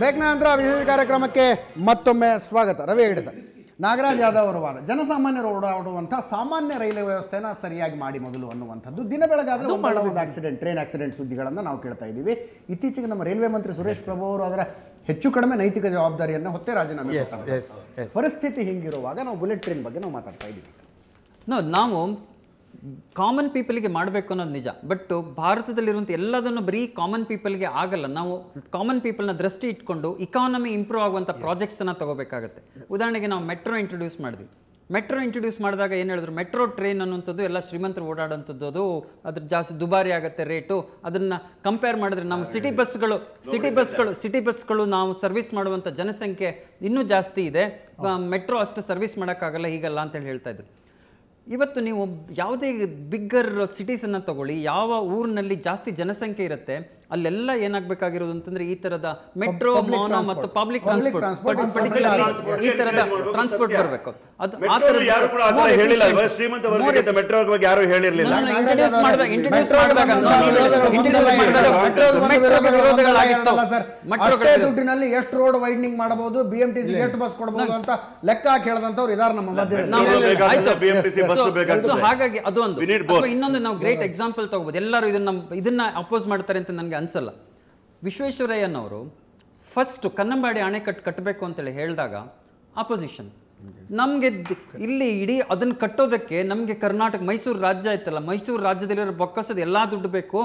ಬ್ರೇಕ್ನ ನಂತರ ವಿಶೇಷ ಕಾರ್ಯಕ್ರಮಕ್ಕೆ ಮತ್ತೊಮ್ಮೆ ಸ್ವಾಗತ. ರವಿ ಹೆಗಡೆ ಸರ್ ನಾಗರಾಜ್ ಯಾದವ್ ಅವರ ವಾದ. ಜನಸಾಮಾನ್ಯರು ಓಡಾಡುವಂಥ ಸಾಮಾನ್ಯ ರೈಲ್ವೆ ವ್ಯವಸ್ಥೆನ ಸರಿಯಾಗಿ ಮಾಡಿ ಮೊದಲು ಅನ್ನುವಂಥದ್ದು. ದಿನ ಬೆಳಗಾದ್ರೆ ಒಂದು ಆಕ್ಸಿಡೆಂಟ್ ಟ್ರೈನ್ ಆಕ್ಸಿಡೆಂಟ್ ಸುದ್ದಿಗಳನ್ನು ನಾವು ಕೇಳ್ತಾ ಇದ್ದೀವಿ. ಇತ್ತೀಚೆಗೆ ನಮ್ಮ ರೈಲ್ವೆ ಮಂತ್ರಿ ಸುರೇಶ್ ಪ್ರಭು ಅವರು ಅದರ ಹೆಚ್ಚು ಕಡಿಮೆ ನೈತಿಕ ಜವಾಬ್ದಾರಿಯನ್ನು ಹೊತ್ತೆ ರಾಜೀನಾಮೆ. ಪರಿಸ್ಥಿತಿ ಹಿಂಗಿರುವಾಗ ನಾವು ಬುಲೆಟ್ ಟ್ರೈನ್ ಬಗ್ಗೆ ನಾವು ಮಾತಾಡ್ತಾ ಇದ್ದೀವಿ. ನಾವು ಕಾಮನ್ ಪೀಪಲ್ಗೆ ಮಾಡಬೇಕು ಅನ್ನೋದು ನಿಜ. ಬಟ್ ಭಾರತದಲ್ಲಿರುವಂಥ ಎಲ್ಲದನ್ನು ಬರೀ ಕಾಮನ್ ಪೀಪಲ್ಗೆ ಆಗಲ್ಲ. ನಾವು ಕಾಮನ್ ಪೀಪಲ್ನ ದೃಷ್ಟಿ ಇಟ್ಕೊಂಡು ಇಕಾನಮಿ ಇಂಪ್ರೂವ್ ಆಗುವಂಥ ಪ್ರಾಜೆಕ್ಟ್ಸನ್ನು ತಗೋಬೇಕಾಗುತ್ತೆ. ಉದಾಹರಣೆಗೆ ನಾವು ಮೆಟ್ರೋ ಇಂಟ್ರೊಡ್ಯೂಸ್ ಮಾಡಿದ್ವಿ. ಮೆಟ್ರೋ ಇಂಟ್ರೊಡ್ಯೂಸ್ ಮಾಡಿದಾಗ ಏನು ಹೇಳಿದ್ರು? ಮೆಟ್ರೋ ಟ್ರೈನ್ ಅನ್ನುವಂಥದ್ದು ಎಲ್ಲ ಶ್ರೀಮಂತರು ಓಡಾಡುವಂಥದ್ದು. ಅದು ಅದ್ರ ಜಾಸ್ತಿ ದುಬಾರಿ ಆಗುತ್ತೆ ರೇಟು ಅದನ್ನು ಕಂಪೇರ್ ಮಾಡಿದ್ರೆ ನಮ್ಮ ಸಿಟಿ ಬಸ್ಗಳು ಸಿಟಿ ಬಸ್ಗಳು ಸಿಟಿ ಬಸ್ಗಳು ನಾವು ಸರ್ವಿಸ್ ಮಾಡುವಂಥ ಜನಸಂಖ್ಯೆ ಇನ್ನೂ ಜಾಸ್ತಿ ಇದೆ. ಮೆಟ್ರೋ ಅಷ್ಟು ಸರ್ವಿಸ್ ಮಾಡೋಕ್ಕಾಗಲ್ಲ ಹೀಗಲ್ಲ ಅಂತೇಳಿ ಹೇಳ್ತಾ ಇದ್ರು. ಇವತ್ತು ನೀವು ಯಾವುದೇ ಬಿಗ್ಗರ್ ಸಿಟೀಸನ್ನು ತಗೊಳ್ಳಿ ಯಾವ ಊರಿನಲ್ಲಿ ಜಾಸ್ತಿ ಜನಸಂಖ್ಯೆ ಇರುತ್ತೆ ಅಲ್ಲೆಲ್ಲ ಏನಾಗಬೇಕಾಗಿರೋದು ಅಂತಂದ್ರೆ ಈ ತರದ ಮೆಟ್ರೋ public ಮೋನೋ ಮತ್ತು ಪಬ್ಲಿಕ್ ಟ್ರಾನ್ಸ್ಪೋರ್ಟ್ ಪರ್ಟಿಕ್ಯುಲರ್ ಈ ತರದ ಟ್ರಾನ್ಸ್ಪೋರ್ಟ್ ಬರಬೇಕು. ಅದು ಆ ತರ ಯಾರು ಕೂಡ ಅದರ ಹೇಳಿಲ್ಲ? ಶ್ರೀಮಂತ ವರ್ಗಕ್ಕೆ ಮೆಟ್ರೋ ಬಗ್ಗೆ ಯಾರು ಹೇಳಿರಲಿಲ್ಲ. ನಾನು introduce ಮಾಡಿದಾಗ- ಮೆಟ್ರೋ ಮಾಡಿದಾಗ ಮೆಟ್ರೋ ವಿರೋಧಗಳಾಗಿತ್ತು. ಮೆಟ್ರೋ ಅಷ್ಟೇ ದುಡ್ಡಿನಲ್ಲಿ ಎಷ್ಟು ರೋಡ್ ವೈಡ್ನಿಂಗ್ ಮಾಡಬಹುದು ಬಿಎಂಟಿಸಿ ಗೆಟ್ ಎಷ್ಟು ಬಸ್ ಕೊಡಬಹುದು ಅಂತ ಲೆಕ್ಕ ಹಾಕಿ ಹೇಳಿದಂತವ್ರು ಇದಾರೆ ನಮ್ಮ ಮಧ್ಯದಲ್ಲಿ. ಹಾಗಾಗಿ ಅದು ಒಂದು. Need ಅಥವಾ ಇನ್ನೊಂದು ನಾವು ಗ್ರೇಟ್ ಎಕ್ಸಾಂಪಲ್ ತಗೋಬಹುದು ಎಲ್ಲರೂ ಇದನ್ನ ಇದನ್ನ ಅಪೋಸ್ ಮಾಡ್ತಾರೆ ಅಂತ ನನಗೆ ಅನ್ಸಲ್ಲ. ವಿಶ್ವೇಶ್ವರಯ್ಯನವರು ಫಸ್ಟ್ ಕನ್ನಂಬಾಡಿ ಅಣೆಕಟ್ಟು ಕಟ್ಟಬೇಕು ಅಂತೇಳಿ ಹೇಳಿದಾಗ ಅಪೋಸಿಷನ್ ನಮಗೆ ಇಲ್ಲಿ ಇಡೀ ಅದನ್ನು ಕಟ್ಟೋದಕ್ಕೆ ನಮಗೆ ಕರ್ನಾಟಕ ಮೈಸೂರು ರಾಜ್ಯ ಆಯ್ತಲ್ಲ, ಮೈಸೂರು ರಾಜ್ಯದಲ್ಲಿರೋ ಬೊಕ್ಕಸದ ಎಲ್ಲಾ ದುಡ್ಡು ಬೇಕು.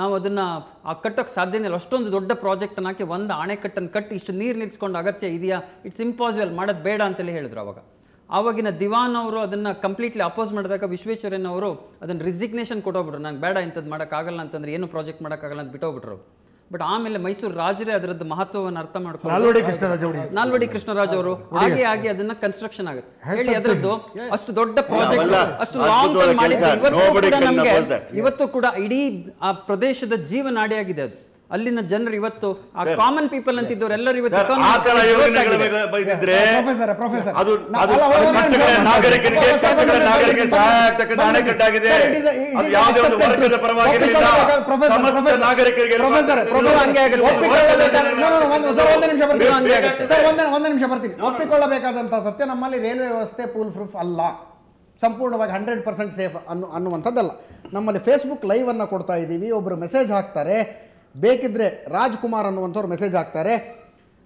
ನಾವು ಅದನ್ನು ಆ ಕಟ್ಟೋಕ್ಕೆ ಸಾಧ್ಯನೇ ಇಲ್ಲ. ಅಷ್ಟೊಂದು ದೊಡ್ಡ ಪ್ರಾಜೆಕ್ಟನ್ನು ಹಾಕಿ ಒಂದು ಅಣೆಕಟ್ಟನ್ನು ಕಟ್ಟಿ ಇಷ್ಟು ನೀರು ನಿಲ್ಸ್ಕೊಂಡು ಅಗತ್ಯ ಇದೆಯಾ? ಇಟ್ಸ್ ಇಂಪಾಸಿಬಲ್ ಮಾಡೋದು ಬೇಡ ಅಂತೇಳಿ ಹೇಳಿದ್ರು ಅವಾಗ. ಆವಾಗಿನ ದಿವಾನ್ ಅವರು ಅದನ್ನ ಕಂಪ್ಲೀಟ್ಲಿ ಅಪೋಸ್ ಮಾಡಿದಾಗ ವಿಶ್ವೇಶ್ವರಯ್ಯನವರು ಅದನ್ನ ರಿಸಿಗ್ನೇಷನ್ ಕೊಟ್ಟೋಗ್ಬಿಟ್ರು. ನಂಗೆ ಬೇಡ ಇಂಥದ್ದು ಮಾಡೋಕ್ಕಾಗಲ್ಲ ಅಂತಂದ್ರೆ ಏನು ಪ್ರಾಜೆಕ್ಟ್ ಮಾಡೋಕ್ಕಾಗಲ್ಲ ಅಂತ ಬಿಟ್ಟೋಗ್ಬಿಟ್ರು. ಬಟ್ ಆಮೇಲೆ ಮೈಸೂರು ರಾಜರೇ ಅದರದ್ದು ಮಹತ್ವವನ್ನು ಅರ್ಥ ಮಾಡ್ಕೊಂಡು ನಾಲ್ವಡಿ ಕೃಷ್ಣರಾಜ ಉಡಿ. ನಾಲ್ವಡಿ ಕೃಷ್ಣರಾಜ್ ಅವರು. ಹಾಗೆ ಆಗಿ ಅದನ್ನ ಕನ್ಸ್ಟ್ರಕ್ಷನ್ ಆಗುತ್ತೆ. ಹೇಳಿ ಅದರದ್ದು ಅಷ್ಟು ದೊಡ್ಡ ಪ್ರಾಜೆಕ್ಟ್ ಅಷ್ಟು ಲಾಂಗ್ that. ಇವತ್ತು ಕೂಡ ಇಡೀ ಆ ಪ್ರದೇಶದ ಜೀವನಾಡಿಯಾಗಿದೆ ಅದು. ಅಲ್ಲಿನ ಜನರು ಇವತ್ತು ಆ ಕಾಮನ್ ಪೀಪಲ್ ಅಂತ ಎಲ್ಲರೂ ಇವತ್ತು ಒಂದು ನಿಮಿಷ ಬರ್ತೀನಿ. ಇದು ಸರ್ ಒಂದೇ ಒಂದು ನಿಮಿಷ ಬರ್ತೀನಿ. ಒಪ್ಪಿಕೊಳ್ಳಬೇಕಾದಂಥ ಸತ್ಯ ನಮ್ಮಲ್ಲಿ ರೈಲ್ವೆ ವ್ಯವಸ್ಥೆ ಪೂಲ್ ಪ್ರೂಫ್ ಅಲ್ಲ. ಸಂಪೂರ್ಣವಾಗಿ ಹಂಡ್ರೆಡ್ ಪರ್ಸೆಂಟ್ ಸೇಫ್ ಅನ್ನು ಅನ್ನುವಂಥದ್ದಲ್ಲ. ನಮ್ಮಲ್ಲಿ ಫೇಸ್ಬುಕ್ ಲೈವ್ ಅನ್ನು ಕೊಡ್ತಾ ಇದ್ದೀವಿ. ಒಬ್ಬರು ಮೆಸೇಜ್ ಹಾಕ್ತಾರೆ. ಬೇಕಿದ್ರೆ ರಾಜ್ಕುಮಾರ್ ಅನ್ನುವಂಥವ್ರು ಮೆಸೇಜ್ ಹಾಕ್ತಾರೆ.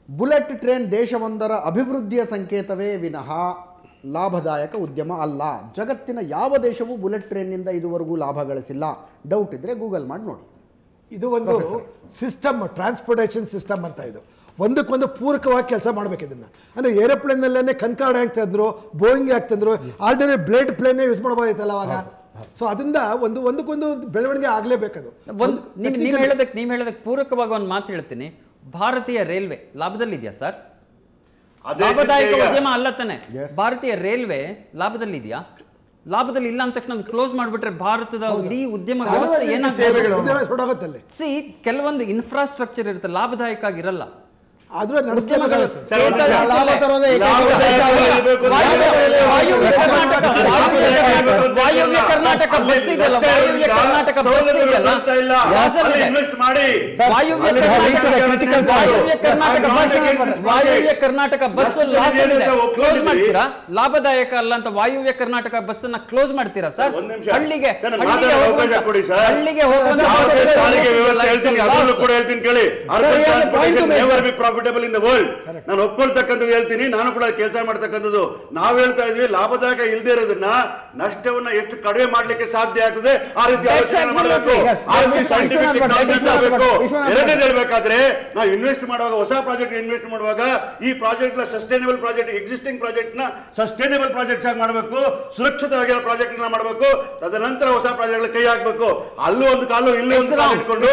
ಬುಲೆಟ್ ಟ್ರೈನ್ ದೇಶವೊಂದರ ಅಭಿವೃದ್ಧಿಯ ಸಂಕೇತವೇ ವಿನಃ ಲಾಭದಾಯಕ ಉದ್ಯಮ ಅಲ್ಲ. ಜಗತ್ತಿನ ಯಾವ ದೇಶವೂ ಬುಲೆಟ್ ಟ್ರೈನ್ನಿಂದ ಇದುವರೆಗೂ ಲಾಭ ಗಳಿಸಿಲ್ಲ. ಡೌಟ್ ಇದ್ರೆ ಗೂಗಲ್ ಮಾಡಿ ನೋಡಿ. ಇದು ಒಂದು ಸಿಸ್ಟಮ್ ಟ್ರಾನ್ಸ್ಪೋರ್ಟೇಷನ್ ಸಿಸ್ಟಮ್ ಅಂತ ಇದು. ಒಂದಕ್ಕೊಂದು ಪೂರಕವಾಗಿ ಕೆಲಸ ಮಾಡಬೇಕು ಇದನ್ನ. ಅಂದ್ರೆ ಏರೋಪ್ಲೇನ್ನಲ್ಲೇ ಕನ್ಕಾರ್ಡ್ ತಂದರು ಬೋಯಿಂಗ್ ಯಾಕೆ ತಂದ್ರು ಆರ್ಡಿನರಿ ಬ್ಲೇಡ್ ಪ್ಲೇನೇ ಯೂಸ್ ಮಾಡ್ಬೋದಾಯ್ತಲ್ಲ ಅವಾಗ? ಸೊ ಅದರಿಂದ ಒಂದು ಒಂದಕ್ಕೊಂದು ಬೆಳವಣಿಗೆ ಆಗಲೇಬೇಕದು. ಒಂದು ನೀವು ನೀವು ಹೇಳಬೇಕು ನೀವು ಹೇಳೋದಕ್ಕೆ ಪೂರಕವಾಗಿ ಒಂದು ಮಾತು ಹೇಳ್ತೀನಿ. ಭಾರತೀಯ ರೈಲ್ವೆ ಲಾಭದಲ್ಲಿದೆಯಾ ಸರ್? ಲಾಭದಾಯಕ ಉದ್ಯಮ ಅಲ್ಲ ತಾನೆ. ಭಾರತೀಯ ರೈಲ್ವೆ ಲಾಭದಲ್ಲಿದೆಯಾ? ಲಾಭದಲ್ಲಿ ಇಲ್ಲ ಅಂದ ತಕ್ಷಣ ಕ್ಲೋಸ್ ಮಾಡಿಬಿಟ್ರೆ ಭಾರತದ ಇಡೀ ಉದ್ಯಮ ವ್ಯವಸ್ಥೆ ಏನಾಗುತ್ತೆ ಸಿ ಕೆಲವೊಂದು ಇನ್ಫ್ರಾಸ್ಟ್ರಕ್ಚರ್ ಇರುತ್ತೆ ಲಾಭದಾಯಕ ಆಗಿರಲ್ಲ. ಆದ್ರೂ ನಡೆಸಲೇಬೇಕಾಗುತ್ತೆ. ಕರ್ನಾಟಕ ಬಸ್ ಇದೆಯಲ್ಲ? ವಾಯುವ್ಯ ಕರ್ನಾಟಕ ಬಸ್ ಇದೆಯಲ್ಲ? ಇನ್ವೆಸ್ಟ್ ಮಾಡಿ. ವಾಯುವ್ಯ ಕರ್ನಾಟಕ ಕರ್ನಾಟಕ ಬಸ್ ವಾಯುವ್ಯ ಕರ್ನಾಟಕ ಬಸ್ ಕ್ಲೋಸ್. ಮಾಡ್ತೀರಾ? ಲಾಭದಾಯಕ ಅಲ್ಲ ಅಂತ ವಾಯುವ್ಯ ಕರ್ನಾಟಕ ಬಸ್ ಅನ್ನ ಕ್ಲೋಸ್ ಮಾಡ್ತೀರಾ ಸರ್? ಒಂದ್ ನಿಮಿಷ. ಹಳ್ಳಿಗೆ ಹಳ್ಳಿಗೆ ಹೇಳ್ತೀನಿ. ಅದರಲ್ಲೂ ಕೂಡ ಹೇಳ್ತೀನಿ ಕೇಳಿ. ಪ್ರಾಫಿಟಬಲ್ ಇನ್ ದ ವರ್ಲ್ಡ್ ನಾನು ಒಪ್ಕೊಳ್ತಕ್ಕಂಥದ್ದು ಹೇಳ್ತೀನಿ. ನಾನು ಕೂಡ ಕೆಲಸ ಮಾಡ್ತಕ್ಕಂಥದ್ದು. ನಾವು ಹೇಳ್ತಾ ಇದ್ವಿ ಲಾಭದಾಯಕ ಇಲ್ದೇ ಇರೋದನ್ನ ನಷ್ಟವನ್ನ ಎಷ್ಟು ಕಡಿಮೆ ಮಾಡ್ಲಿಕ್ಕೆ ಸಾಧ್ಯ ಆಗ್ತದೆ. ಆ ರೀತಿ ಆಲೋಚನೆ ಮಾಡಬೇಕು. ಆ ರೀತಿ ಸೈಂಟಿಫಿಕ್ ನಾಲೆಜ್ ಆಗಬೇಕು. ಎರಡನೇದು ಹೇಳ್ಬೇಕಾದ್ರೆ ನಾವು ಇನ್ವೆಸ್ಟ್ ಮಾಡುವಾಗ ಹೊಸ ಪ್ರಾಜೆಕ್ಟ್ ಇನ್ವೆಸ್ಟ್ ಮಾಡುವಾಗ ಈ ಪ್ರಾಜೆಕ್ಟ್ ಸಸ್ಟೈನಬಲ್ ಪ್ರಾಜೆಕ್ಟ್ ಎಕ್ಸಿಸ್ಟಿಂಗ್ ಪ್ರಾಜೆಕ್ಟ್ನ ಸಸ್ಟೈನಬಲ್ ಪ್ರಾಜೆಕ್ಟ್ ಆಗಿ ಮಾಡಬೇಕು. ಸುರಕ್ಷಿತವಾಗಿರೋ ಪ್ರಾಜೆಕ್ಟ್ನ ಮಾಡಬೇಕು. ತದನಂತರ ಹೊಸ ಪ್ರಾಜೆಕ್ಟ್ ಕೈ ಹಾಕಬೇಕು. ಅಲ್ಲೂ ಒಂದು ಕಾಲು ಇಲ್ಲೂ ಒಂದು ಕಾಲು ಇಟ್ಕೊಂಡು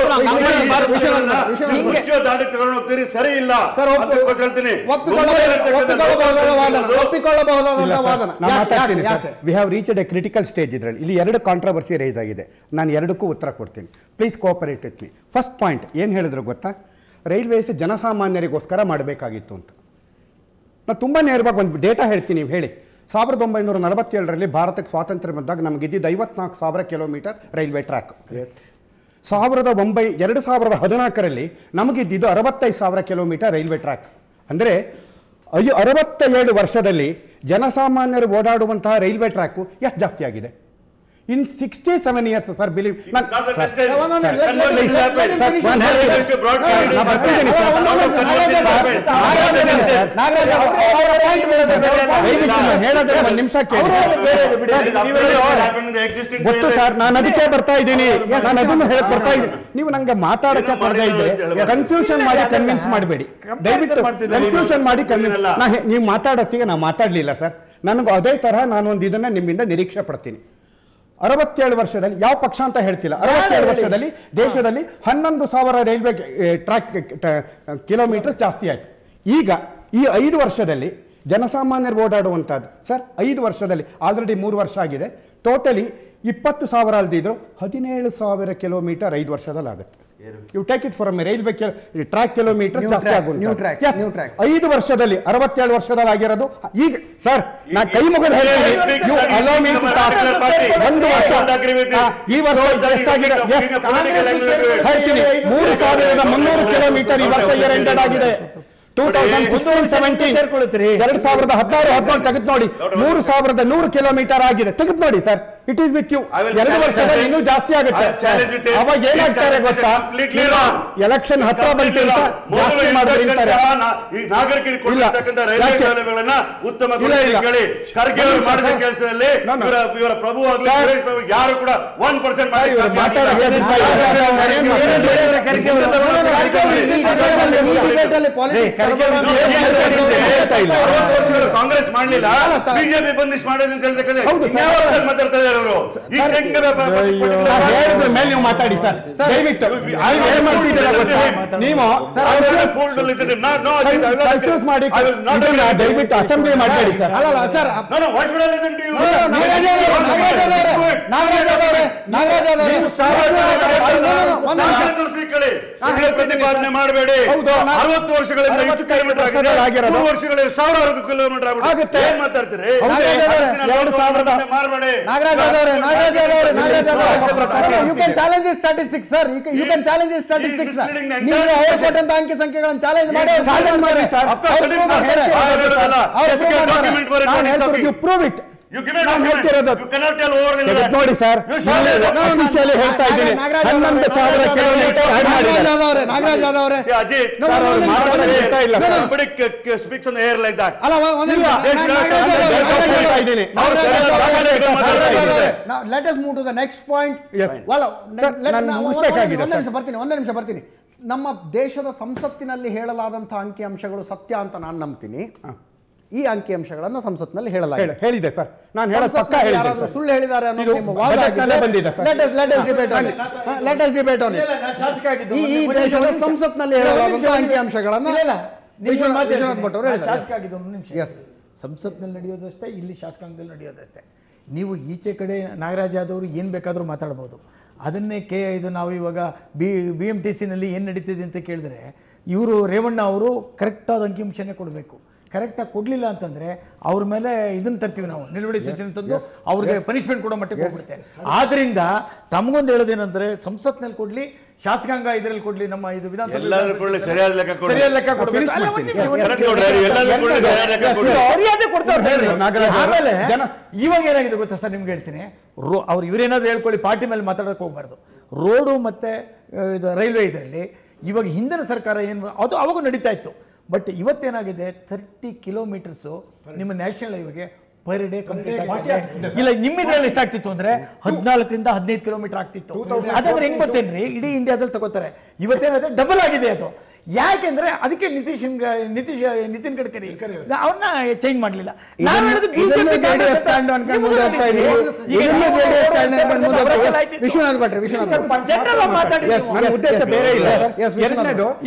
ತಗೊಂಡು ಹೋಗ್ತೀರಿ? ಸರಿ ಇಲ್ಲ. ಹೇಳ್ತೀನಿ. ಒಪ್ಪಿಕೊಳ್ಳಬಹುದು- ಒಪ್ಪಿಕೊಳ್ಳಬಹುದಾದ ವಾದನ. We have reached a critical stage ಇದರಲ್ಲಿ. ಇಲ್ಲಿ ಎರಡು ಕಾಂಟ್ರವರ್ಸಿ ರೈಸ್ ಆಗಿದೆ. ನಾನು ಎರಡಕ್ಕೂ ಉತ್ತರ ಕೊಡ್ತೀನಿ. Please cooperate with me first point ಏನು ಹೇಳಿದ್ರು ಗೊತ್ತಾ? ರೈಲ್ವೇಸ್ ಜನಸಾಮಾನ್ಯರಿಗೋಸ್ಕರ ಮಾಡಬೇಕಾಗಿತ್ತು ಅಂತ. ನಾನು ತುಂಬ ನೇರವಾಗಿ ಒಂದು ಡೇಟಾ ಹೇಳ್ತೀನಿ ನೀವು ಹೇಳಿ. ಸಾವಿರದ ಒಂಬೈನೂರ ನಲವತ್ತೇಳರಲ್ಲಿ ಭಾರತಕ್ಕೆ ಸ್ವಾತಂತ್ರ್ಯ ಬಂದಾಗ ನಮಗಿದ್ದಿದ್ದು ಐವತ್ನಾಲ್ಕು ಸಾವಿರ ಕಿಲೋಮೀಟರ್ ರೈಲ್ವೆ ಟ್ರ್ಯಾಕ್ ಸಾವಿರದ ಒಂಬೈ ಎರಡು ಸಾವಿರದ ಹದಿನಾಲ್ಕರಲ್ಲಿ ನಮಗಿದ್ದಿದ್ದು ಅರವತ್ತೈದು ಸಾವಿರ ಕಿಲೋಮೀಟರ್ ರೈಲ್ವೆ ಟ್ರ್ಯಾಕ್ ಅಂದರೆ ಅಯ್ಯೋ ಅರವತ್ತ ಏಳು ವರ್ಷದಲ್ಲಿ ಜನಸಾಮಾನ್ಯರು ಓಡಾಡುವಂತಹ ರೈಲ್ವೆ ಟ್ರ್ಯಾಕು ಎಷ್ಟು ಜಾಸ್ತಿ ಆಗಿದೆ? In sixty seven years sir believe Not the ಗೊತ್ತು ಸರ್ ನಾನು ಅದಕ್ಕೆ ಬರ್ತಾ ಇದ್ದೀನಿ. ನಾನು ಅದನ್ನು ಹೇಳಕ್ ಬರ್ತಾ ಇದ್ದೀನಿ. ನೀವು ನಂಗೆ ಮಾತಾಡಕ್ಕೆ ಬರ್ತಾ ಕನ್ಫ್ಯೂಷನ್ ಮಾಡಿ ಕನ್ವಿನ್ಸ್ ಮಾಡಬೇಡಿ. ದಯವಿಟ್ಟು ಕನ್ಫ್ಯೂಷನ್ ಮಾಡಿ ಕನ್ವಿನ್ಸ್ ನಾ ನೀವು ಮಾತಾಡೋತ್ತಿಗೆ ನಾ ಮಾತಾಡ್ಲಿಲ್ಲ ಸರ್ ನನಗೂ ಅದೇ ತರಹ ನಾನು ಒಂದು ಇದನ್ನ ನಿಮ್ಮಿಂದ ನಿರೀಕ್ಷೆ ಪಡ್ತೀನಿ ಅರವತ್ತೇಳು ವರ್ಷದಲ್ಲಿ ಯಾವ ಪಕ್ಷ ಅಂತ ಹೇಳ್ತಿಲ್ಲ. ಅರವತ್ತೇಳು ವರ್ಷದಲ್ಲಿ ದೇಶದಲ್ಲಿ ಹನ್ನೊಂದು ಸಾವಿರ ರೈಲ್ವೆ ಟ್ರ್ಯಾಕ್ ಕಿಲೋಮೀಟರ್ ಜಾಸ್ತಿ ಆಯ್ತು. ಈಗ ಈ ಐದು ವರ್ಷದಲ್ಲಿ ಜನಸಾಮಾನ್ಯರು ಓಡಾಡುವಂಥದ್ದು ಸರ್ ಐದು ವರ್ಷದಲ್ಲಿ ಆಲ್ರೆಡಿ ಮೂರು ವರ್ಷ ಆಗಿದೆ. ಟೋಟಲಿ ಇಪ್ಪತ್ತು ಸಾವಿರ ಅಲ್ದಿದ್ರು ಹದಿನೇಳು ಸಾವಿರ ಕಿಲೋಮೀಟರ್ ಐದು ವರ್ಷದಲ್ಲಿ ಆಗುತ್ತೆ you take it for railway track kilometre ಜಾಸ್ತಿ ಆಗುತ್ತೆ ಐದು ವರ್ಷದಲ್ಲಿ ಅರವತ್ತೇಳು ವರ್ಷದಲ್ಲಿ ಆಗಿರೋದು ಈಗ ಸರ್ ನಾ ಕೈ ಮುಗಿದ. ಒಂದು ವರ್ಷ ಈ ವರ್ಷ ಎಷ್ಟಾಗಿದೆ. ಹೇಳ್ತೀನಿ ಮೂರು ಸಾವಿರದ ಮುನ್ನೂರು ಕಿಲೋಮೀಟರ್ ಈ ವರ್ಷ ಇಯರ್ ಎಂಡೆಡ್ ಆಗಿದೆ ಟೂ ತೌಸಂಡ್ ಸಿಕ್ಸ್ಟೀನ್ ಸೆವೆಂಟೀನ್ ಎರಡ್ ಸಾವಿರದ ಹದಿನಾರು ಹದಿನೇಳು ತೆಗೆದು ನೋಡಿ ಮೂರು ಸಾವಿರದ ನೂರು ಕಿಲೋಮೀಟರ್ ಆಗಿದೆ ತೆಗೆದು ನೋಡಿ sir it is with you ಎರಡು ವರ್ಷದಲ್ಲಿ ಇನ್ನೂ ಜಾಸ್ತಿ ಆಗುತ್ತೆ. ಅವಾಗ ಏನಾಗ್ತಾರೆ ಗೊತ್ತಾ? ಎಲೆಕ್ಷನ್ ಹತ್ರ ಬಂತು ಜಾಸ್ತಿ ಮಾಡಿದ್ರೆ ನಾಗರಿಕರಿಗೆ ಕೊಟ್ಟಿರ್ತಕ್ಕಂಥ ಇಲ್ಲ. ರೈಲ್ವೆ? ಸೌಲಭ್ಯಗಳನ್ನ ಉತ್ತಮ. ಹೇಳಿ ಖರ್ಗೆ ಅವರು ಮಾಡಿದ ಕೆಲಸದಲ್ಲಿ. ಇವರ ಪ್ರಭು ಆಗಲಿ ಯಾರು ಕೂಡ ಒನ್ ಪರ್ಸೆಂಟ್. ಕಾಂಗ್ರೆಸ್ ಮಾಡ್ಲಿಲ್ಲ. ಬಿಜೆಪಿ ಬಂದಿಸ್ ಮಾಡೋದು ಅಂತ ಹೇಳ್ತಕ್ಕಂಥ ಹೌದು, ಸರ್. ಇನ್ಯಾವಾಗ ಮಾತಾಡ್ತಾ ಇದ್ದಾರೆ ಅವರು ಈ ಸರ್, ಹೆಂಗೆ ಬ- ಬ- ಬ- ಅಯ್ಯೋ, particular ನಾ ಹೇಳಿದ್ರ ಮೇಲೆ ನೀವು ಮಾತಾಡಿ ಸರ್. ದಯವಿಟ್ಟು ಏನ್ ಮಾಡ್ತಿದ್ದೀರಾ ಗೊತ್ತಾ? ನೀವು ಕನ್ಫ್ಯೂಸ್ ಮಾಡಿ ದಯವಿಟ್ಟು ಅಸೆಂಬ್ಲಿ ಮಾಡಬೇಡಿ ಸರ್. ಅಲ್ಲ ಸರ್ ಪ್ರತಿಪಾದನೆ ಮಾಡಬೇಡಿ. ಹೌದು. ಅರವತ್ತು ವರ್ಷಗಳಿಂದ ಹೆಚ್ಚು ಕಿಲೋಮೀಟರ್ ಆಗಿದೆ. ಮೂರು ವರ್ಷಗಳಲ್ಲಿ ಸಾವಿರಾರು ಕಿಲೋಮೀಟರ್ ಆಗುತ್ತೆ. ಏನ್ ಮಾತಾಡ್ತೀರಿ? ಮಾಡಬೇಡಿ ನಾಗರಾಜ್ ಅವರೇ ನಾಗರಾಜ್ ಅವರೇ Nagaraj you can challenge the statistics sir you can challenge the statistics ನೀವು ಅವ್ರು. ಕೊಟ್ಟಂತ ಅಂಕಿ ಸಂಖ್ಯೆಗಳನ್ನು ಚಾಲೆಂಜ್ ಮಾಡಿ ಅವ್ರು ಅವ್ರು ಪ್ರೂವ್ ಇಟ್ ನೋಡಿ sir You shall have a- officially ಹೇಳ್ತಾ ಇದ್ದೀನಿ ಹನ್ನೊಂದು ಸಾವಿರ ಕಿಲೋಮೀಟರ್ ನಾಗರಾಜ್ ಅವರೇ ನಾಗರಾಜ್ ಅವರೇ See, Ajit, No, sir, no, ಅವ್ರು no, no, ಮಾತಾಡೋದೇ no, no, ಇರ್ತಾ ಇಲ್ಲ. no, no. Somebody c- c- speaks on the air like that. ಅಲ್ಲ ಒಂದ್ ನಿಮಿಷ ದೇಶ ನಾಗರಾಜ್ ರಾಷ್ಟ್ರ ಅವರೇ, ದೇಶ ನಾಗರಾಜ್ ಹೇಳ್ತಾ ಅವರೇ, ಇದ್ದೀನಿ. ನಾಗರಾಜ್ ನಾವು ಅವರೇ, ದಾಖಲೆಗಳು ಮಾತಾಡ್ತಾ ನಾಗರಾಜ್ ಅವರೇ, ಇದ್ದೀವಿ. now let us move to the next point. Yes. Well, Sir, let- ನಾನು ನಾ- ಒಂದ್- ಮುಗಿಸ್ಬೇಕಾಗಿದೆ, ಒಂದೇ sir. ನಿಮಿಷ ಬರ್ತೀನಿ ಒಂದೇ ನಿಮಿಷ ಬರ್ತೀನಿ ನಮ್ಮ ದೇಶದ ಸಂಸತ್ತಿನಲ್ಲಿ ಹೇಳಲಾದಂತಹ ಅಂಕಿಅಂಶಗಳು ಸತ್ಯ ಅಂತ ನಾನು ನಂಬ್ತೀನಿ ಈ ಅಂಕಿಅಂಶಗಳನ್ನ ಸಂಸತ್ನಲ್ಲಿ ಹೇಳ- ಹೇಳಲಾಗಿದೆ ಹೇಳಿದೆ ಸರ್ ನಾನು ಹೇಳೋದು ಪಕ್ಕ. ಸುಳ್ಳು ಹೇಳಿದ್ದಾರೆ ಅನ್ನೋ ನಿಮ್ಮ ವಾದ budget ಬಂದಿದೆ, sir. Let let us debate on let us debate on ಇಲ್ಲ, ನಾನು ಶಾಸಕ ಆಗಿದ್ದು. ಈ ಈ ದೇಶದ ಒಂದು ನಿಮಿಷ. ಸಂಸತ್ನಲ್ಲಿ ಅಂಕಿಅಂಶಗಳನ್ನ ಇಲ್ಲ, ಇಲ್ಲ. ನಿಮ್ಮ ವಿಶ್ವನಾಥ್ ಮಾತು ವಿಶ್ವನಾಥ್ ಭಟ್ ಅವರು ಹೇಳಿದ್ದಾರೆ ಶಾಸಕ ಆಗಿದ್ದು ಒಂದು ನಿಮಿಷ Yes. ಸಂಸತ್ನಲ್ಲಿ ನಡೆಯೋದಷ್ಟೇ ಇಲ್ಲಿ ಶಾಸಕಾಂಗದಲ್ಲಿ ನಡೆಯೋದಷ್ಟೇ ನೀವು ಈಚೆ ಕಡೆ ನಾಗರಾಜ್ ಯಾದವರು ಏನು ಬೇಕಾದರೂ ಮಾತಾಡ್ಬೋದು ಅದನ್ನೇ ಕೆ ಇದು ನಾವು ಇವಾಗ ಬಿ ಬಿ ಎಂ ಟಿ ಸಿನಲ್ಲಿ ಏನು ನಡೀತಿದೆ ಅಂತ ಕೇಳಿದ್ರೆ ಇವರು ರೇವಣ್ಣ ಅವರು ಕರೆಕ್ಟಾದ ಅಂಕಿಅಂಶನೇ ಕೊಡಬೇಕು ಕರೆಕ್ಟಾಗಿ ಕೊಡಲಿಲ್ಲ ಅಂತಂದರೆ ಅವ್ರ ಮೇಲೆ ಇದನ್ನು ತರ್ತೀವಿ ನಾವು. ನಿಲುವಳಿ ಸೂಚನೆ ತಂದು ಅವ್ರಿಗೆ ಪನಿಷ್ಮೆಂಟ್ ಕೊಡೋ ಮಟ್ಟಕ್ಕೆ ಹೋಗ್ಬಿಡುತ್ತೆ. ಆದ್ದರಿಂದ ತಮಗೊಂದು ಹೇಳೋದೇನಂದ್ರೆ ಸಂಸತ್ನಲ್ಲಿ ಕೊಡ್ಲಿ ಶಾಸಕಾಂಗ ಇದರಲ್ಲಿ ಕೊಡ್ಲಿ ನಮ್ಮ ಇದು ವಿಧಾನಸಭೆ ಸರಿಯಾದ ಲೆಕ್ಕ. ಆಮೇಲೆ ಇವಾಗ ಏನಾಗಿದೆ ಗೊತ್ತಾ ಸರ್ ನಿಮ್ಗೆ ಹೇಳ್ತೀನಿ. ರೋ ಅವ್ರು ಇವರೇನಾದ್ರೂ ಹೇಳ್ಕೊಳ್ಳಿ ಪಾರ್ಟಿ ಮೇಲೆ ಮಾತಾಡೋಕೆ ಹೋಗ್ಬಾರ್ದು. ರೋಡು ಮತ್ತೆ ಇದು ರೈಲ್ವೆ ಇದರಲ್ಲಿ ಇವಾಗ ಹಿಂದಿನ ಸರ್ಕಾರ ಏನು ಅದು ಅವಾಗ ನಡೀತಾ ಇತ್ತು. ಬಟ್ ಇವತ್ತೇನಾಗಿದೆ? ಥರ್ಟಿ ಕಿಲೋಮೀಟರ್ಸು ನಿಮ್ಮ ನ್ಯಾಷನಲ್ ಹೈವೇಗೆ ಪರ್ ಡೇ ಕಂಪ್ಲೀಟ್ ಇಲ್ಲ ನಿಮ್ಮ ಇದ್ರಲ್ಲಿ ಎಷ್ಟಾಗ್ತಿತ್ತು ಅಂದ್ರೆ ಹದಿನಾಲ್ಕರಿಂದ ಹದಿನೈದು ಕಿಲೋಮೀಟರ್ ಆಗ್ತಿತ್ತು. ಅದಂದ್ರೆ ಹೆಂಗ್ ಗೊತ್ತೇನ್ರಿ? ಇಡೀ ಇಂಡಿಯಾದಲ್ಲಿ ತಗೋತಾರೆ. ಇವತ್ತೇನಾದ್ರೆ ಡಬಲ್ ಆಗಿದೆ ಅದು. ಯಾಕೆಂದ್ರೆ ಅದಕ್ಕೆ ನಿತೀಶ್ ನಿತೀಶ್ ನಿತಿನ್ ಗಡ್ಕರಿ ಅವ್ರನ್ನ ಚೇಂಜ್ ಮಾಡ್ಲಿಲ್ಲ.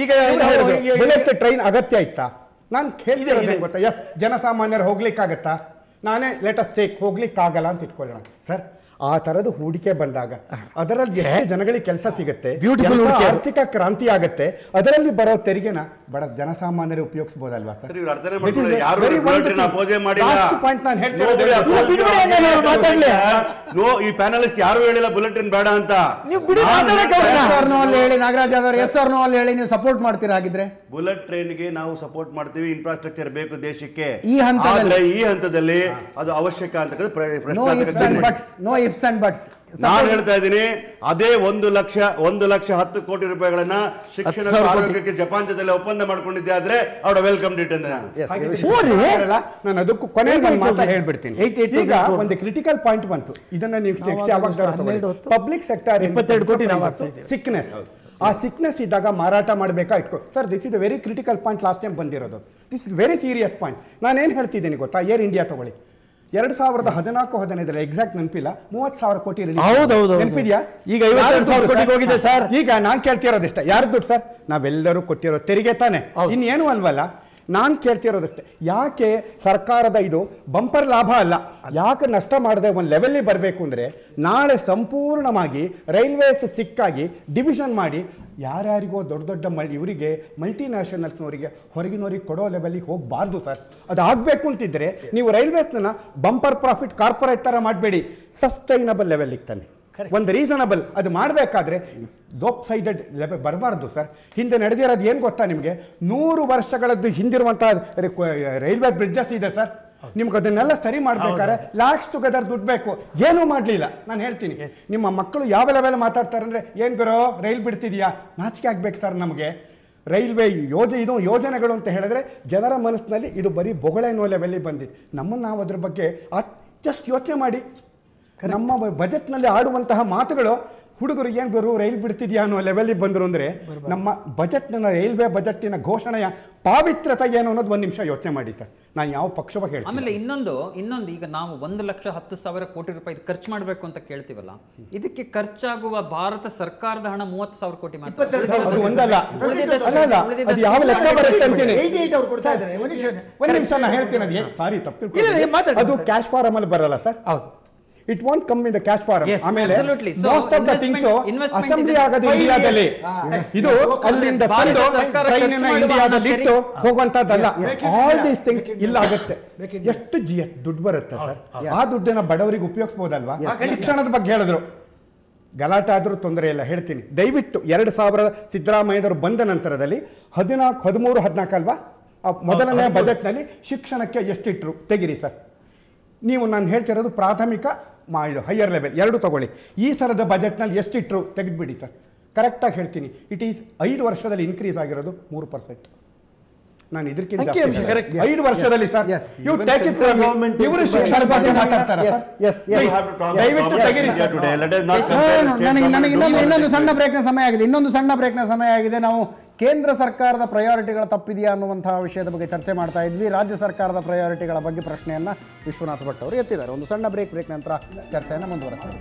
ಈಗ ಟ್ರೈನ್ ಅಗತ್ಯ ಇತ್ತಾ? ನಾನು ಕೇಳಿದ್ರೆ. ಗೊತ್ತಾ? ಎಸ್ ಜನಸಾಮಾನ್ಯರು ಹೋಗ್ಲಿಕ್ಕಾಗತ್ತಾ? ನಾನೇ ಲೇಟಸ್ಟ್ ಟೇಕ್ ಹೋಗ್ಲಿಕ್ಕಾಗಲ್ಲ ಅಂತ ಇಟ್ಕೊಳ್ಳೋಣ. ಸರ್? ಆ ತರದ್ದು ಹೂಡಿಕೆ ಬಂದಾಗ ಅದರಲ್ಲಿ ಎಷ್ಟು ಜನಗಳಿಗೆ ಕೆಲಸ ಸಿಗುತ್ತೆ. ಆರ್ಥಿಕ ಕ್ರಾಂತಿ ಆಗುತ್ತೆ ಅದರಲ್ಲಿ ಬರೋ ತೆರಿಗೆನ ಬಡ ಜನಸಾಮಾನ್ಯರು ಉಪಯೋಗಿಸಬಹುದಲ್ವಾ ಸರ್? ಈ ಪ್ಯಾನಲಿಸ್ಟ್ ಯಾರು ಹೇಳಿಲ್ಲ ಬುಲೆಟಿನ್ ಬೇಡ ಅಂತ? ಹೇಳಿ. Nagaraj Yadav yes or no ಅಲ್ಲಿ ಹೇಳಿ. ನೀವು ಸಪೋರ್ಟ್ ಮಾಡ್ತೀರಾ ಹಾಗಿದ್ರೆ? ಬುಲೆಟ್ ಟ್ರೈನ್ಗೆ ನಾವು ಸಪೋರ್ಟ್ ಮಾಡ್ತೀವಿ. ಇನ್ಫ್ರಾಸ್ಟ್ರಕ್ಚರ್ ಬೇಕು ದೇಶಕ್ಕೆ. ಈ ಹಂತದಲ್ಲಿ. ಈ ಹಂತದಲ್ಲಿ ಅದು ಅವಶ್ಯಕ ಅಂತ ಪ್ರಶ್ನೆ ಇಫ್ಸ್ ಅಂಡ್ ಬಟ್ಸ್ ನಾನು ಹೇಳ್ತಾ ಇದ್ದೀನಿ ಅದೇ ಒಂದು ಲಕ್ಷ ಒಂದು ಲಕ್ಷ ಹತ್ತು ಕೋಟಿ ರೂಪಾಯಿಗಳನ್ನ ಶಿಕ್ಷಣ ಆರೋಗ್ಯಕ್ಕೆ ಜಪಾನ್ ಜೊತೆ ಒಪ್ಪಂದ ಮಾಡ್ಕೊಂಡಿದ್ದೆ ಆದ್ರೆ ಅವರ ವೆಲ್ಕಮ್ ಡೇಟ್ ಅಂತ ನಾನು ನಾನು ಅದಕ್ಕೂ ಕೊನೆ ಒಂದು ಮಾತು 88,000. ಹೇಳ್ಬಿಡ್ತೀನಿ. ಈಗ ಒಂದು ಕ್ರಿಟಿಕಲ್ ಪಾಯಿಂಟ್ ಬಂತು. ಇದನ್ನ ನೀವು ನೆಕ್ಸ್ಟ್ ಯಾವಾಗ ಪಬ್ಲಿಕ್ ಸೆಕ್ಟರ್ ಇಪ್ಪತ್ತೆರಡು ಕೋಟಿ. ಸಿಕ್ನೆಸ್ ಆ ಸಿಕ್ನೆಸ್ ಇದ್ದಾಗ ಮಾರಾಟ ಮಾಡಬೇಕಾ? ಇಟ್ಕೋ. Sir this is very critical point last time ಬಂದಿರೋದು. This is very serious point ನಾನೇನು ಹೇಳ್ತಿದ್ದೀನಿ ಗೊತ್ತಾ? ಏರ್ ಇಂಡಿಯಾ ತಗೊಳ್ಳಿ. ಎರಡು ಸಾವಿರದ ಹದಿನಾಲ್ಕು ಹದಿನೈದರ ಎಕ್ಸಾಕ್ಟ್ ನೆನಪಿಲ್ಲ. ಮೂವತ್ತು ಸಾವಿರ ಕೋಟಿ release ಹೌದು, ಹೌದು, ಹೌದು. ಈಗ ಐವತ್ತೆರಡು ಸಾವಿರ ಕೋಟಿಗೆ ಹೋಗಿದೆ ಸರ್. ಈಗ ನಾನು ಕೇಳ್ತಿರೋದಿಷ್ಟೇ. ಯಾರು ದುಡ್ಡು ಸರ್? ನಾವೆಲ್ಲರೂ ಕೊಟ್ಟಿರೋ ತೆರಿಗೆ ತಾನೆ. ಇನ್ನೇನು ಅಲ್ವಲ್ಲ? ನಾನು ಕೇಳ್ತಿರೋದಷ್ಟೇ. ಯಾಕೆ ಸರ್ಕಾರದ ಇದು ಬಂಪರ್ ಲಾಭ ಅಲ್ಲ? ಯಾಕೆ ನಷ್ಟ ಮಾಡದೆ ಒಂದು ಲೆವೆಲ್ಲಿ ಬರಬೇಕು ಅಂದ್ರೆ ನಾಳೆ ಸಂಪೂರ್ಣವಾಗಿ ರೈಲ್ವೇಸ್ ಸಿಕ್ಕಾಗಿ ಡಿವಿಷನ್ ಮಾಡಿ ಯಾರ್ಯಾರಿಗೋ ದೊಡ್ಡ ದೊಡ್ಡ ಮಲ್ ಇವರಿಗೆ ಮಲ್ಟಿ ನ್ಯಾಷನಲ್ಸ್ನವರಿಗೆ ಹೊರಗಿನವರಿಗೆ ಕೊಡೋ ಲೆವೆಲಿಗೆ ಹೋಗಬಾರ್ದು ಸರ್ ಅದು ಆಗಬೇಕು ಅಂತಿದ್ರೆ ನೀವು ರೈಲ್ವೇಸ್ನ ಬಂಪರ್ ಪ್ರಾಫಿಟ್ ಕಾರ್ಪೊರೇಟ್ ಥರ ಮಾಡಬೇಡಿ. ಸಸ್ಟೈನಬಲ್ ಲೆವೆಲಿಗೆ ತಾನೆ. ಒಂದು ರೀಸನಬಲ್ ಅದು ಮಾಡಬೇಕಾದ್ರೆ ದೋಪ್ ಸೈಡೆಡ್ ಲೆವೆಲ್ ಬರಬಾರ್ದು ಸರ್ ಹಿಂದೆ ನಡೆದಿರೋದು ಏನು ಗೊತ್ತಾ ನಿಮಗೆ? ನೂರು ವರ್ಷಗಳದ್ದು ಹಿಂದಿರುವಂಥ ರೈಲ್ವೆ ಬ್ರಿಡ್ಜಸ್ ಇದೆ ಸರ್ ನಿಮ್ಗೆ ಅದನ್ನೆಲ್ಲ ಸರಿ ಮಾಡ್ಬೇಕಾದ್ರೆ ಲಾಕ್ಸ್ ಟುಗೆದರ್ ದುಡ್ಡು ಬೇಕು. ಏನೂ ಮಾಡಲಿಲ್ಲ. ನಾನು ಹೇಳ್ತೀನಿ. ನಿಮ್ಮ ಮಕ್ಕಳು ಯಾವ ಲೆವೆಲ್ ಮಾತಾಡ್ತಾರೆ ಅಂದರೆ ಏನು ಬರೋ ರೈಲ್ ಬಿಡ್ತಿದ್ಯಾ? ನಾಚಿಕೆ ಆಗ್ಬೇಕು ಸರ್ ನಮಗೆ. ರೈಲ್ವೆ ಯೋಜನೆ ಇದು ಯೋಜನೆಗಳು ಅಂತ ಹೇಳಿದ್ರೆ ಜನರ ಮನಸ್ಸಿನಲ್ಲಿ ಇದು ಬರೀ ಬೊಗಳೆ ಅನ್ನೋ ಲೆವೆಲ್ಲಿಗೆ ಬಂದಿದೆ. ನಮ್ಮನ್ನು ನಾವು ಅದ್ರ ಬಗ್ಗೆ ಜಸ್ಟ್ ಯೋಚನೆ ಮಾಡಿ. ನಮ್ಮ ಬಜೆಟ್ನಲ್ಲಿ ಆಡುವಂತಹ ಮಾತುಗಳು ಹುಡುಗರು ಏನು ಗುರು ರೈಲ್ ಬಿಡ್ತಿದ್ಯಾ ಅನ್ನೋ ಲೆವೆಲಿಗೆ ಬಂದರು ಅಂದರೆ ನಮ್ಮ ಬಜೆಟ್ನ ರೈಲ್ವೆ ಬಜೆಟ್ಟಿನ ಘೋಷಣೆಯ ಪಾವಿತ್ರತೆ ಏನು ಅನ್ನೋದು ಒಂದು ನಿಮಿಷ ಯೋಚನೆ ಮಾಡಿ ಸರ್. ನಾನು ಯಾವ ಪಕ್ಷವಾಗಿ ಹೇಳಿ ಆಮೇಲೆ ಇನ್ನೊಂದು ಇನ್ನೊಂದು ಈಗ ನಾವು ಒಂದು ಲಕ್ಷ ಹತ್ತು ಸಾವಿರ ಕೋಟಿ ರೂಪಾಯಿ ಖರ್ಚು ಮಾಡಬೇಕು ಅಂತ ಕೇಳ್ತೀವಲ್ಲ ಇದಕ್ಕೆ ಖರ್ಚಾಗುವ ಭಾರತ ಸರ್ಕಾರದ ಹಣ ಮೂವತ್ತು ಸಾವಿರ ಕೋಟಿ ಅದು ಯಾವ ಲೆಕ್ಕ ಬರುತ್ತೆ ಅಂತೀನಿ. ಏಯ್ಟಿ ಏಯ್ಟ್ ಕೊಡ್ತಾ ಇದ್ದಾರೆ ಒಂದು ನಿಮಿಷ. ಒಂದು ನಿಮಿಷ ನಾನು ಹೇಳ್ತೀನಿ ಅದು ಸಾರಿ ತಪ್ಪು ಅದು ಕ್ಯಾಶ್ ಫಾರಮ್ ಅಲ್ಲಿ ಬರಲ್ಲ ಸರ್. ಹೌದು. It want come in the cash for ಆಮೇಲೆ. Most of the things assembly ಇದೆ. ಇಂಡಿಯಾದಲ್ಲಿ ಇದು ಅಲ್ಲಿಂದ ಬಂದು ತಂದು ಟ್ರೈನಿನ ಇಂಡಿಯಾದಲ್ಲಿ ಇಟ್ಟು ಹೋಗುವಂತದ್ದಲ್ಲ. ಆಲ್ ದೀಸ್ ಥಿಂಗ್ಸ್ ಇಲ್ಲ ಆಗುತ್ತೆ. ಎಷ್ಟು ಜಿ ಎಸ್ ದುಡ್ಡು ಬರುತ್ತೆ ಸರ್? ಆ ದುಡ್ಡನ್ನ ಬಡವರಿಗೆ ಉಪಯೋಗಿಸ್ಬೋದಲ್ವಾ? ಶಿಕ್ಷಣದ ಬಗ್ಗೆ ಹೇಳಿದ್ರು. ಗಲಾಟೆ ಆದರೂ ತೊಂದರೆ ಇಲ್ಲ ಹೇಳ್ತೀನಿ. ದಯವಿಟ್ಟು ಎರಡು ಸಾವಿರ ಸಿದ್ದರಾಮಯ್ಯನವರು ಬಂದ ನಂತರದಲ್ಲಿ ಹದಿನಾಲ್ಕು ಹದಿಮೂರು ಹದಿನಾಲ್ಕು ಅಲ್ವಾ? ಆ ಮೊದಲನೇ ಬಜೆಟ್ನಲ್ಲಿ ಶಿಕ್ಷಣಕ್ಕೆ ಎಷ್ಟಿಟ್ಟರು ತೆಗಿರಿ ಸರ್. ನೀವು ನಾನು ಹೇಳ್ತಿರೋದು ಪ್ರಾಥಮಿಕ ಮಾ ಇದು ಹೈಯರ್ ಲೆವೆಲ್ ಎರಡು ತಗೊಳ್ಳಿ. ಈ ಸಲದ ಬಜೆಟ್ನಲ್ಲಿ ಎಷ್ಟಿಟ್ರು ತೆಗೆದುಬಿಡಿ ಸರ್. ಕರೆಕ್ಟಾಗಿ ಹೇಳ್ತೀನಿ. ಇಟ್ ಈಸ್ ಐದು ವರ್ಷದಲ್ಲಿ ಇನ್ಕ್ರೀಸ್ ಆಗಿರೋದು ಮೂರು ಪರ್ಸೆಂಟ್ ನಾನು ಇದಕ್ಕಿಂತ. ಐದು ವರ್ಷದಲ್ಲಿ sir. You take it from government ಇವರು ಶಿಕ್ಷಣದ ಬಗ್ಗೆ ಮಾತಾಡ್ತಾರೆ to talk ದಯವಿಟ್ಟು ತೆಗೀರಿ ನನಗೆ ನನಗೆ ಇನ್ನೊಂದು ಇನ್ನೊಂದು ಸಣ್ಣ ಬ್ರೇಕ್ನ ಸಮಯ ಆಗಿದೆ. ಇನ್ನೊಂದು ಸಣ್ಣ ಬ್ರೇಕ್ನ ಸಮಯ ಆಗಿದೆ. ನಾವು ಕೇಂದ್ರ ಸರ್ಕಾರದ ಪ್ರಯಾರಿಟಿಗಳ ತಪ್ಪಿದೆಯಾ ಅನ್ನುವಂತಹ ವಿಷಯದ ಬಗ್ಗೆ ಚರ್ಚೆ ಮಾಡ್ತಾ ಇದ್ವಿ. ರಾಜ್ಯ ಸರ್ಕಾರದ ಪ್ರಯಾರಿಟಿಗಳ ಬಗ್ಗೆ ಪ್ರಶ್ನೆಯನ್ನು ವಿಶ್ವನಾಥ್ ಭಟ್ ಅವರು ಎತ್ತಿದ್ದಾರೆ. ಒಂದು ಸಣ್ಣ ಬ್ರೇಕ್ ಬ್ರೇಕ್ ನಂತರ ಚರ್ಚೆಯನ್ನು ಮುಂದುವರಿಸ್ತಾರೆ